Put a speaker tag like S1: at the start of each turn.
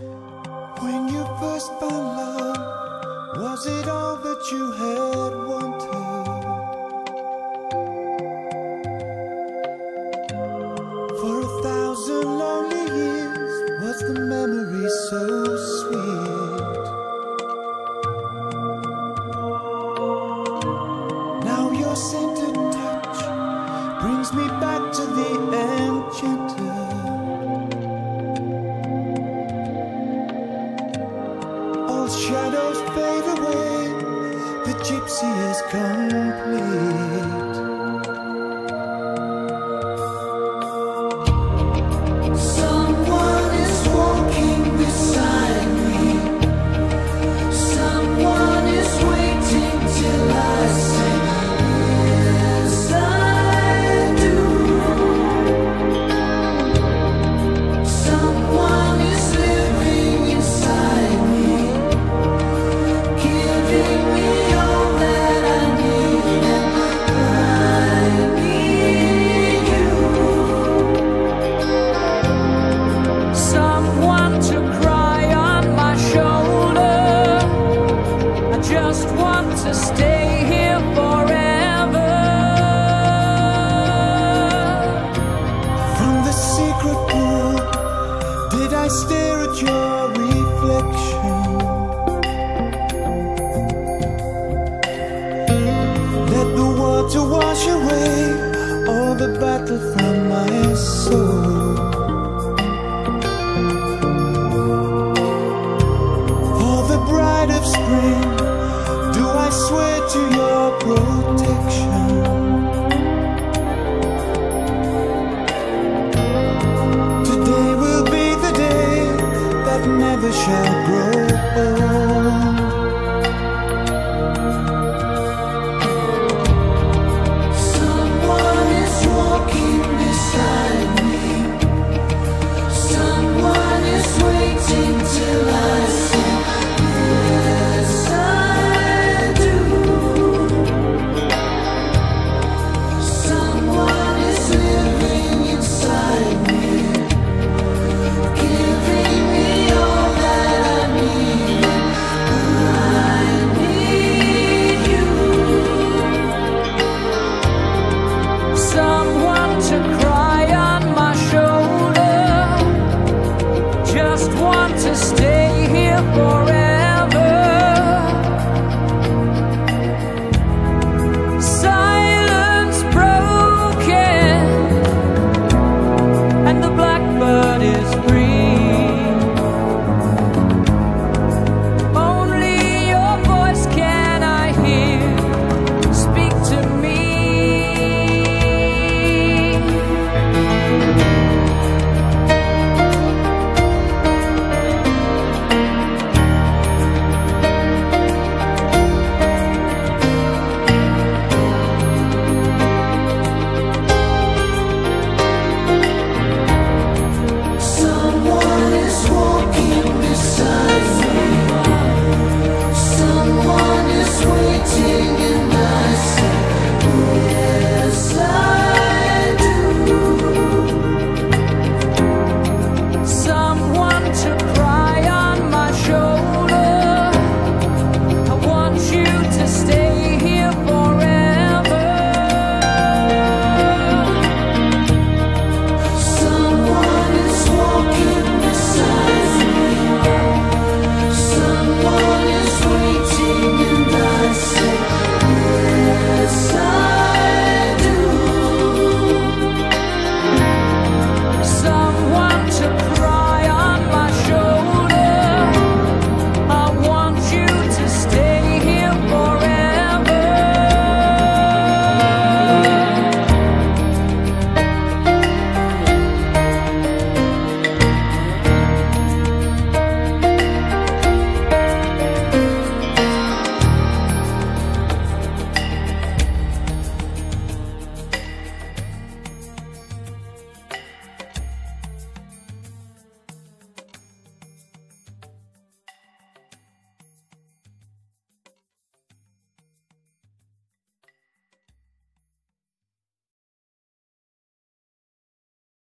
S1: When you first found love, was it all that you had wanted? For a thousand lonely years, was the memory so sweet? Now your scented touch brings me back to the enchanted. All shadows fade away, the gypsy is complete. Water wash away all the battle from my soul. Never shall grow old.